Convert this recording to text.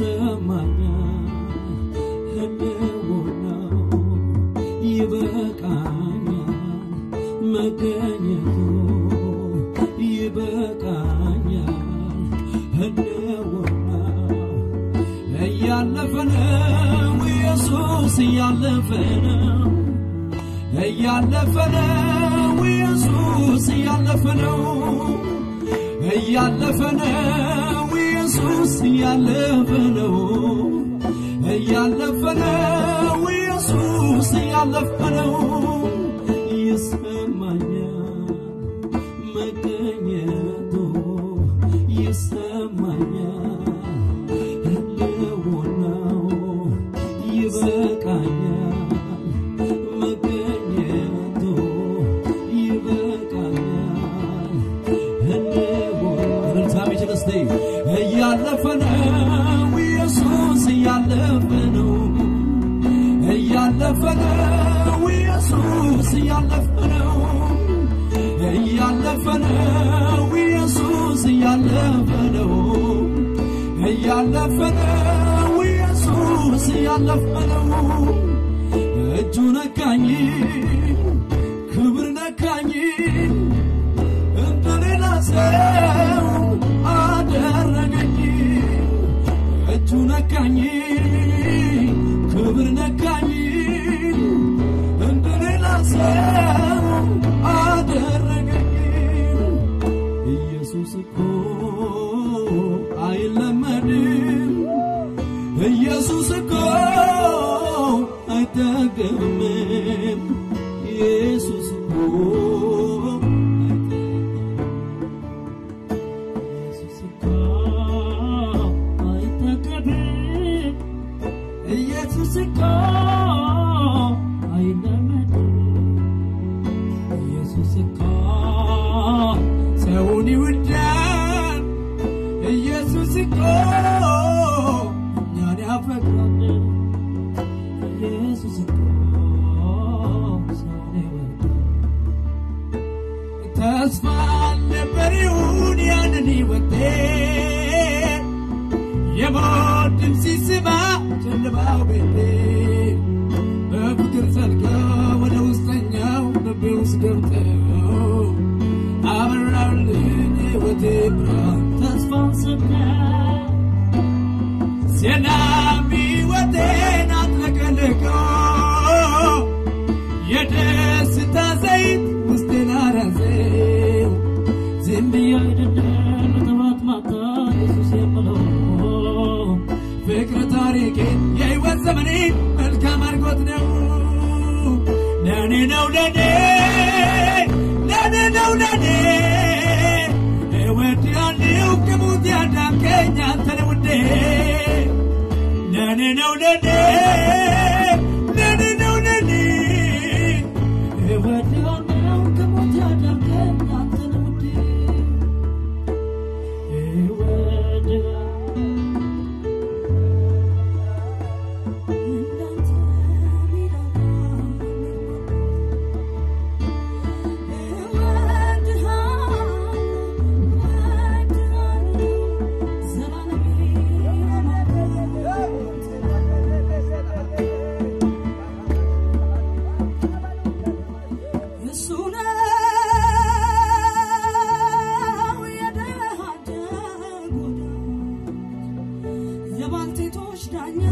ይሰማኛል ህልውናው ይበቃኛል መገኘቱ ይበቃኛል ህልውናው እያለፈ ነው ኢየሱስ እያለፈ ነው እያለፈ ነው ኢየሱስ እያለፈ ነው እያለፈ ነው ኢየሱስ እያለፈ ነው እያለፈ ነው ኢየሱስ እያለፈ ነው ይሰማኛል መገኘቱ ክርስቴ እያለፈ ነው። ኢየሱስ እያለፈ ነው። እያለፈ ነው። ኢየሱስ እያለፈ ነው። እያለፈ ነው። ኢየሱስ እያለፈ ነው። እያለፈ ነው። ኢየሱስ እያለፈ ነው። እጁ ነካኝ ክብር ነካኝ እንደሌላ ሰው ነካኝ ክብር ነካኝ እንደሌላ ሰው አደረገኝ። ኢየሱስ እኮ አይለመድም ኢየሱስ እኮ አይጠገብም። ኢየሱስ እኮ ኢየሱስ እኮ አይለመድም ኢየሱስ እኮ ሰውን ይወዳል ኢየሱስ እኮ እኛን ያፈቅራል ኢየሱስ እኮ ሰውን ይወዳል ተስፋ ነበር ይሁን ያንን ሕይወቴ የሞት ድምፅ ሲስማ ጨለማው ቤቴ በፍቅር ዘልቀው ወደ ውስጠኛው ልቤ ውስጥ ገብተው አበራልኝ ሕይወቴ ብርሃን ተስፋን ሰጠ ዜናም ሕይወቴን አጥለቀለቀው የሕይወት ዘመኔን መልካም አድርጎት ነው። ለኔ ነው ለኔ ለኔ ነው ለኔ። እወድሃለሁ ከሞት ያዳንከኝ አንተ ነህ ውዴ። ለኔ ነው ለኔ እሱ ነው የድሃ ደጎዳ የባልቴቶች ዳኛ